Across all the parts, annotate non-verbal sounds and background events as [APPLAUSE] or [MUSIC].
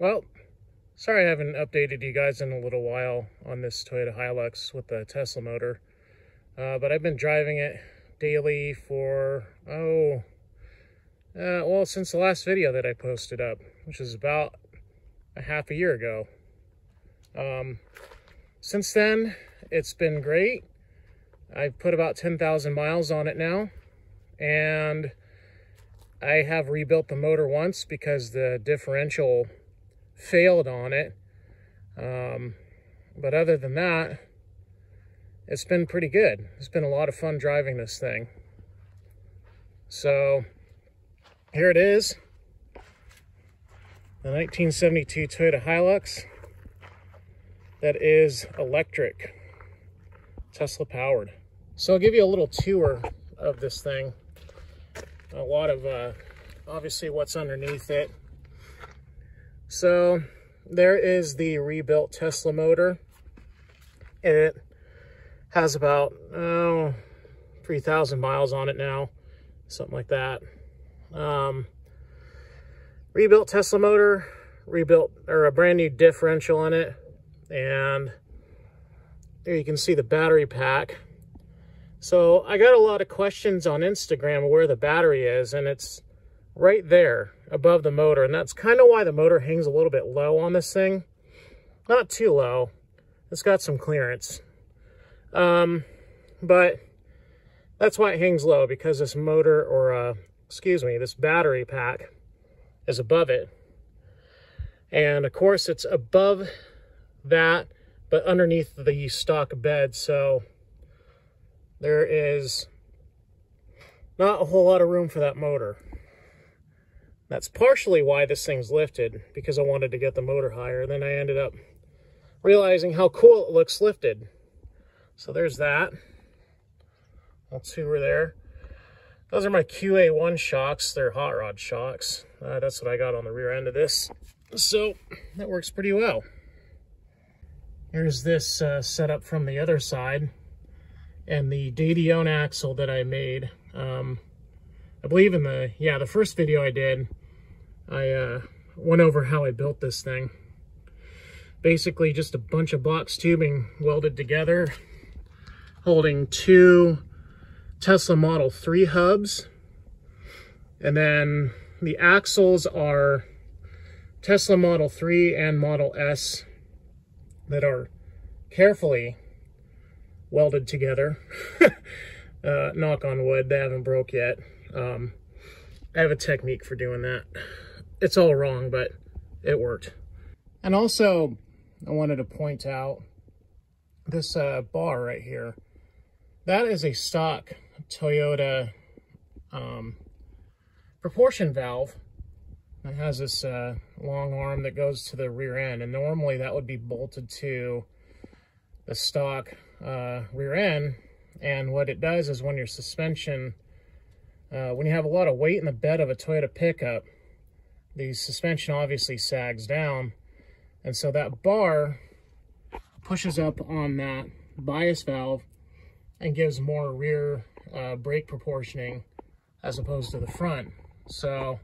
Well, sorry I haven't updated you guys in a little while on this Toyota Hilux with the Tesla motor. Uh, but I've been driving it daily for, oh, uh, well, since the last video that I posted up, which is about a half a year ago. Um, since then, it's been great. I've put about 10,000 miles on it now, and I have rebuilt the motor once because the differential failed on it. Um, but other than that, it's been pretty good. It's been a lot of fun driving this thing. So here it is. The 1972 Toyota Hilux that is electric, Tesla powered. So I'll give you a little tour of this thing. A lot of, uh, obviously what's underneath it. So there is the rebuilt Tesla motor. It has about, oh, 3,000 miles on it now, something like that. Um, rebuilt Tesla motor, rebuilt, or a brand new differential in it. And there you can see the battery pack. So I got a lot of questions on Instagram where the battery is, and it's right there above the motor. And that's kind of why the motor hangs a little bit low on this thing. Not too low. It's got some clearance. Um, but that's why it hangs low, because this motor, or uh, excuse me, this battery pack is above it. And of course it's above that, but underneath the stock bed. So there is not a whole lot of room for that motor. That's partially why this thing's lifted, because I wanted to get the motor higher. Then I ended up realizing how cool it looks lifted. So there's that. Two were there. Those are my QA1 shocks. They're hot rod shocks. Uh, that's what I got on the rear end of this. So that works pretty well. Here's this uh, setup from the other side and the De Dion axle that I made. Um, I believe in the, yeah, the first video I did, I uh, went over how I built this thing. Basically just a bunch of box tubing welded together, holding two Tesla Model 3 hubs. And then the axles are Tesla Model 3 and Model S that are carefully welded together. [LAUGHS] uh, knock on wood, they haven't broke yet. Um, I have a technique for doing that. It's all wrong, but it worked. And also, I wanted to point out this uh, bar right here. That is a stock Toyota um, proportion valve. It has this uh, long arm that goes to the rear end, and normally that would be bolted to the stock uh, rear end. And what it does is when your suspension, uh, when you have a lot of weight in the bed of a Toyota pickup, the suspension obviously sags down. And so that bar pushes up on that bias valve and gives more rear uh, brake proportioning as opposed to the front. So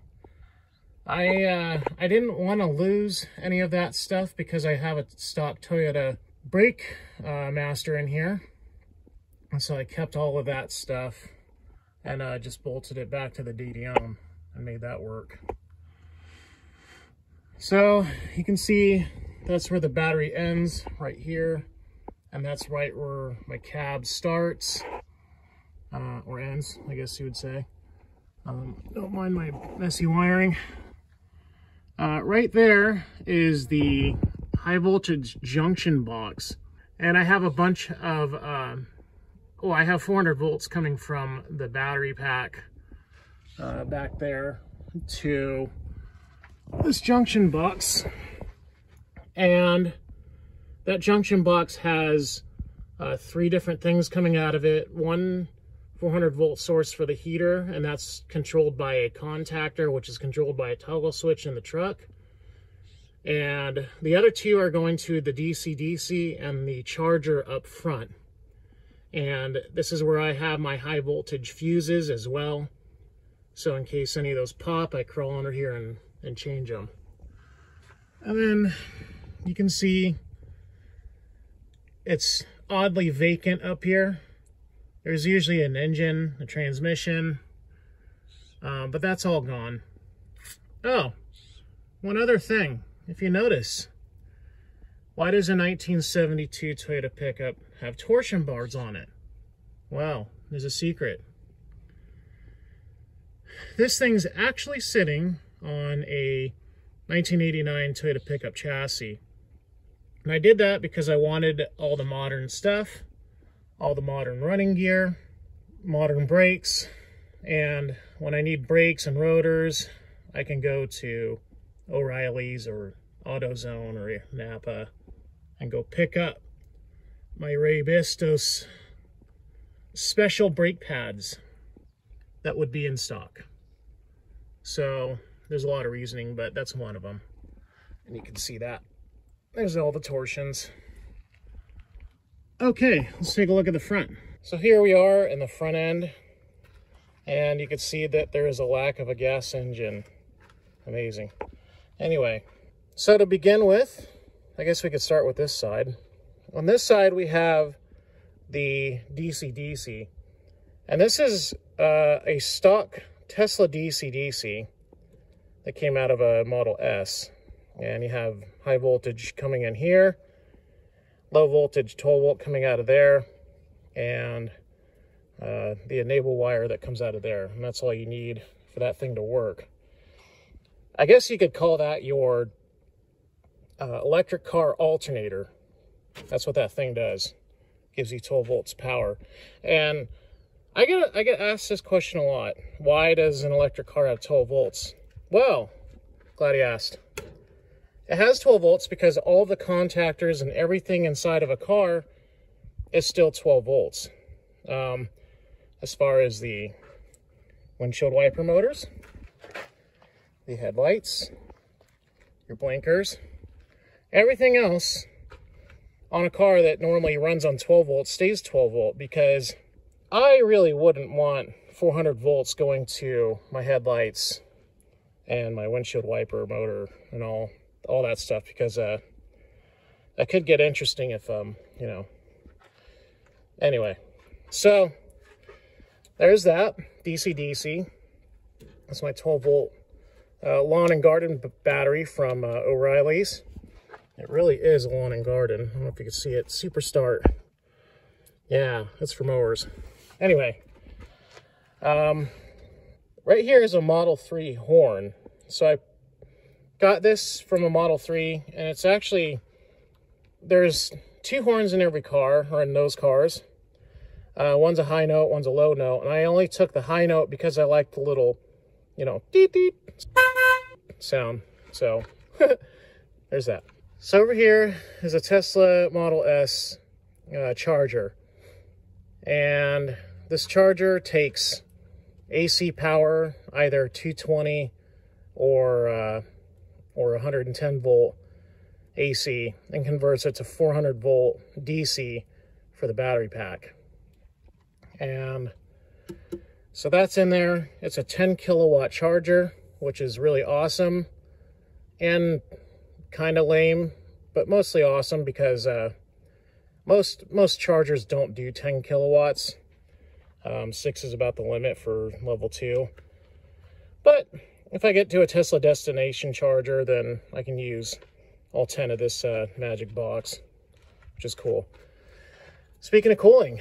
I uh, I didn't want to lose any of that stuff because I have a stock Toyota brake uh, master in here. And so I kept all of that stuff and uh, just bolted it back to the DDM and made that work. So you can see that's where the battery ends right here. And that's right where my cab starts uh, or ends, I guess you would say. Um, don't mind my messy wiring. Uh, right there is the high voltage junction box. And I have a bunch of, uh, oh, I have 400 volts coming from the battery pack uh, back there to this junction box. And that junction box has uh, three different things coming out of it. One 400 volt source for the heater, and that's controlled by a contactor, which is controlled by a toggle switch in the truck. And the other two are going to the DC-DC and the charger up front. And this is where I have my high voltage fuses as well. So in case any of those pop, I crawl under here and, and change them. And then you can see it's oddly vacant up here. There's usually an engine, a transmission, uh, but that's all gone. Oh, one other thing, if you notice, why does a 1972 Toyota pickup have torsion bars on it? Well, there's a secret. This thing's actually sitting on a 1989 Toyota pickup chassis. And I did that because I wanted all the modern stuff, all the modern running gear, modern brakes, and when I need brakes and rotors, I can go to O'Reilly's or AutoZone or Napa and go pick up my Raybestos special brake pads that would be in stock. So there's a lot of reasoning, but that's one of them. And you can see that. There's all the torsions. Okay, let's take a look at the front. So here we are in the front end, and you can see that there is a lack of a gas engine. Amazing. Anyway, so to begin with, I guess we could start with this side. On this side, we have the DC-DC, and this is uh, a stock Tesla DC-DC that came out of a Model S. And you have high voltage coming in here, low voltage 12 volt coming out of there, and uh, the enable wire that comes out of there. And that's all you need for that thing to work. I guess you could call that your uh, electric car alternator. That's what that thing does. Gives you 12 volts power. And I get I get asked this question a lot. Why does an electric car have 12 volts? Well, glad you asked. It has 12 volts because all the contactors and everything inside of a car is still 12 volts. Um, as far as the windshield wiper motors, the headlights, your blinkers, everything else on a car that normally runs on 12 volts stays 12 volt because I really wouldn't want 400 volts going to my headlights and my windshield wiper motor and all all that stuff because uh that could get interesting if um you know. Anyway so there's that dc dc that's my 12 volt uh, lawn and garden battery from uh, o'reilly's it really is a lawn and garden. I don't know if you can see it. Super start yeah that's for mowers. Anyway um right here is a model 3 horn. So i got this from a model 3 and it's actually there's two horns in every car or in those cars. Uh, one's a high note one's a low note and i only took the high note because i like the little you know deep deep sound. So [LAUGHS] there's that so over here is a tesla model s uh, charger and this charger takes AC power, either 220 or uh, or 110 volt AC, and converts it to 400 volt DC for the battery pack. And so that's in there. It's a 10 kilowatt charger, which is really awesome and kind of lame, but mostly awesome because uh, most most chargers don't do 10 kilowatts. Um, six is about the limit for level two. But if I get to a Tesla destination charger, then I can use all 10 of this uh, magic box, which is cool. Speaking of cooling,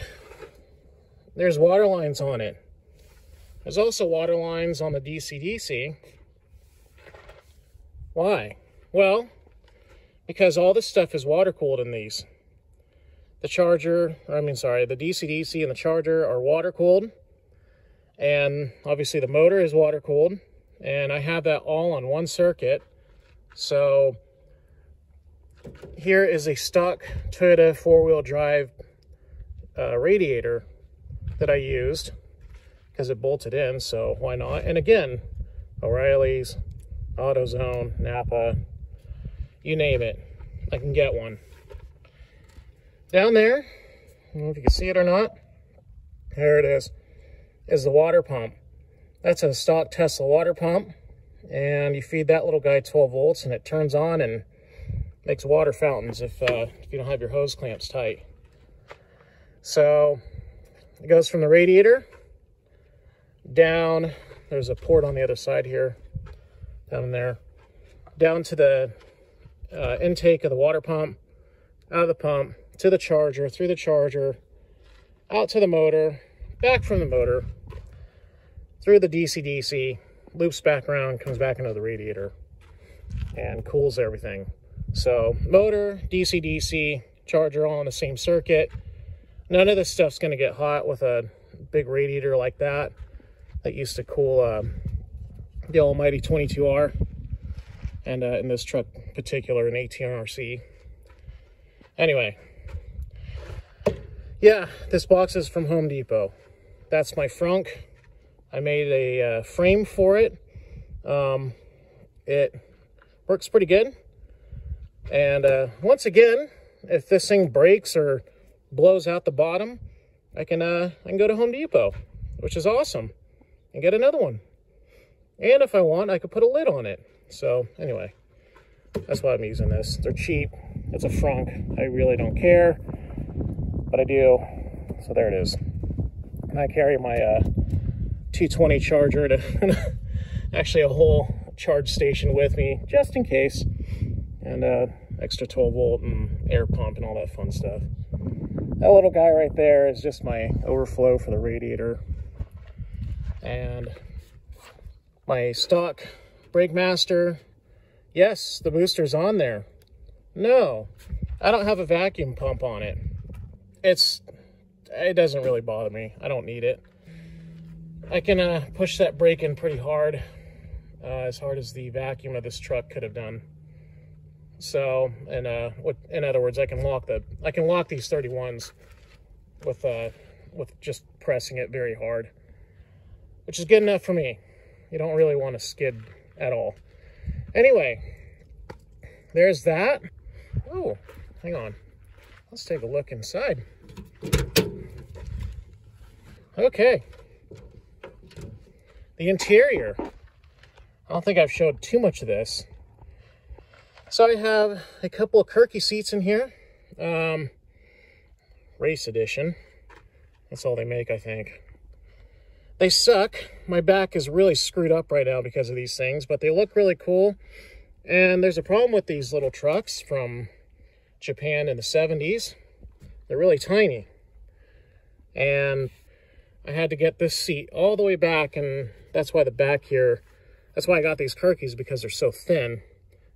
there's water lines on it. There's also water lines on the DC-DC. Why? Well, because all this stuff is water cooled in these. The charger, I mean, sorry, the DC-DC and the charger are water cooled. And obviously the motor is water cooled. And I have that all on one circuit. So here is a stock Toyota four-wheel drive uh, radiator that I used because it bolted in, so why not? And again, O'Reilly's, AutoZone, Napa, you name it, I can get one. Down there, I don't know if you can see it or not, there it is, is the water pump. That's a stock Tesla water pump, and you feed that little guy 12 volts, and it turns on and makes water fountains if, uh, if you don't have your hose clamps tight. So it goes from the radiator down, there's a port on the other side here, down there, down to the uh, intake of the water pump, out of the pump, to the charger, through the charger, out to the motor, back from the motor, through the DC-DC, loops back around, comes back into the radiator, and cools everything. So motor, DC-DC, charger all on the same circuit. None of this stuff's going to get hot with a big radiator like that that used to cool uh, the almighty 22R and uh, in this truck particular an ATRC. Anyway, yeah, this box is from Home Depot. That's my frunk. I made a uh, frame for it. Um, it works pretty good. And uh, once again, if this thing breaks or blows out the bottom, I can uh, I can go to Home Depot, which is awesome, and get another one. And if I want, I could put a lid on it. So anyway, that's why I'm using this. They're cheap. It's a frunk. I really don't care, but I do. So there it is. And I carry my uh, 220 charger to [LAUGHS] actually a whole charge station with me just in case and uh, extra 12 volt and air pump and all that fun stuff. That little guy right there is just my overflow for the radiator. And my stock brake master. Yes, the booster's on there. No, I don't have a vacuum pump on it. It's, it doesn't really bother me. I don't need it. I can uh, push that brake in pretty hard, uh, as hard as the vacuum of this truck could have done. So, and uh, what, in other words, I can lock the, I can lock these 31s with, uh, with just pressing it very hard, which is good enough for me. You don't really want to skid at all. Anyway, there's that. Oh, hang on. Let's take a look inside. Okay. The interior. I don't think I've showed too much of this. So I have a couple of Kirkey seats in here. Um, race edition. That's all they make, I think. They suck. My back is really screwed up right now because of these things, but they look really cool. And there's a problem with these little trucks from Japan in the 70s. They're really tiny. And I had to get this seat all the way back, and that's why the back here, that's why I got these Kirkeys, because they're so thin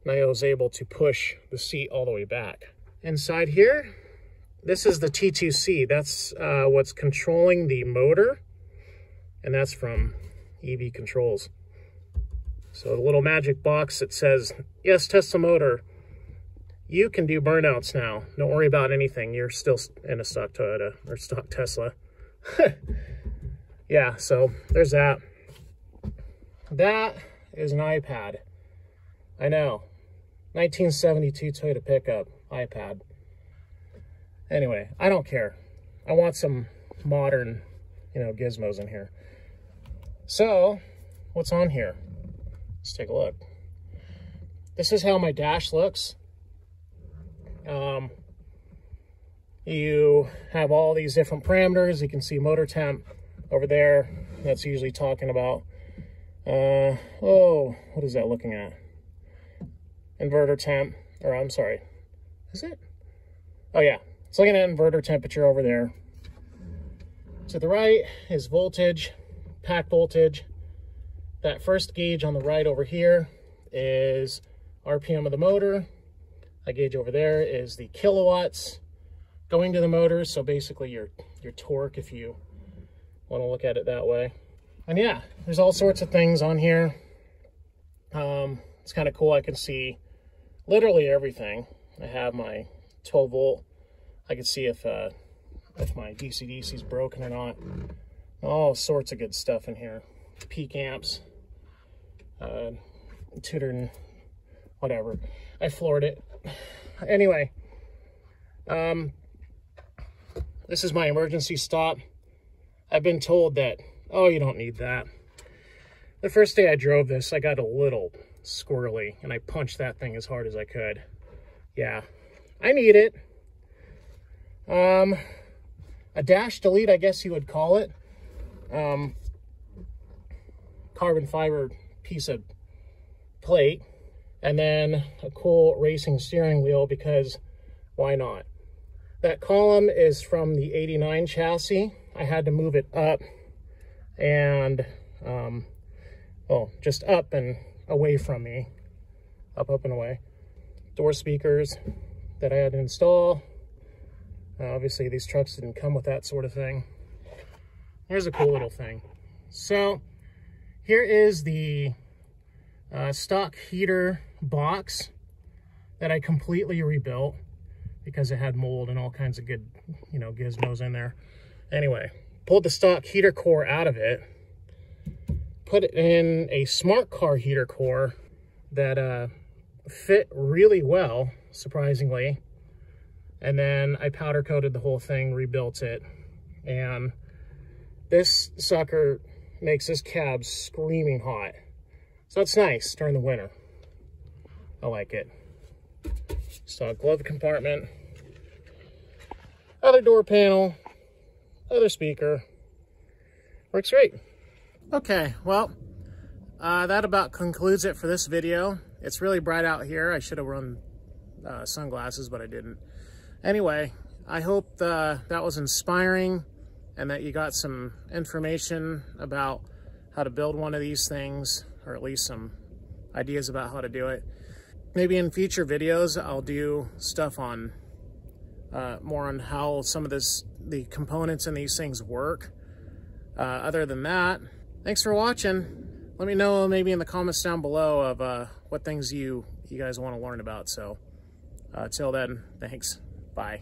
and I was able to push the seat all the way back. Inside here, this is the T2C. That's uh, what's controlling the motor, and that's from EV Controls. So the little magic box that says, yes, Tesla motor, you can do burnouts now. Don't worry about anything. You're still in a stock Toyota or stock Tesla. [LAUGHS] yeah, so there's that. That is an iPad. I know. 1972 Toyota pickup, iPad. Anyway, I don't care. I want some modern, you know, gizmos in here. So, what's on here? Let's take a look. This is how my dash looks. Um, you have all these different parameters. You can see motor temp over there. That's usually talking about, uh, oh, what is that looking at? inverter temp, or I'm sorry, is it? Oh yeah, it's looking at inverter temperature over there. To the right is voltage, pack voltage. That first gauge on the right over here is RPM of the motor. That gauge over there is the kilowatts going to the motor. So basically your, your torque, if you want to look at it that way. And yeah, there's all sorts of things on here. Um, it's kind of cool. I can see literally everything. I have my 12 volt. I can see if uh, if my DC-DC is broken or not. All sorts of good stuff in here. Peak amps, uh, tutor, whatever. I floored it. Anyway, um, this is my emergency stop. I've been told that, oh, you don't need that. The first day I drove this, I got a little squirrely and I punched that thing as hard as I could. yeah, I need it. Um, a dash delete, I guess you would call it. Um, carbon fiber piece of plate. And then a cool racing steering wheel because why not? That column is from the 89 chassis. I had to move it up and, um, well, just up and away from me. Up, up, and away. Door speakers that I had to install. Uh, obviously, these trucks didn't come with that sort of thing. Here's a cool little thing. So, here is the uh, stock heater box that I completely rebuilt because it had mold and all kinds of good, you know, gizmos in there. Anyway, pulled the stock heater core out of it, put it in a smart car heater core that uh, fit really well, surprisingly. And then I powder coated the whole thing, rebuilt it. And this sucker makes this cab screaming hot. So it's nice during the winter. I like it. So glove compartment, other door panel, other speaker. Works great. Okay, well, uh, that about concludes it for this video. It's really bright out here. I should have run uh, sunglasses, but I didn't. Anyway, I hope uh, that was inspiring and that you got some information about how to build one of these things, or at least some ideas about how to do it. Maybe in future videos, I'll do stuff on uh, more on how some of this, the components in these things work. Uh, other than that, thanks for watching. Let me know maybe in the comments down below of uh, what things you, you guys want to learn about. So uh, till then, thanks. Bye.